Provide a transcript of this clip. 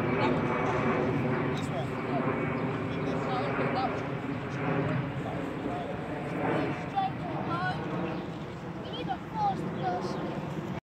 não, não.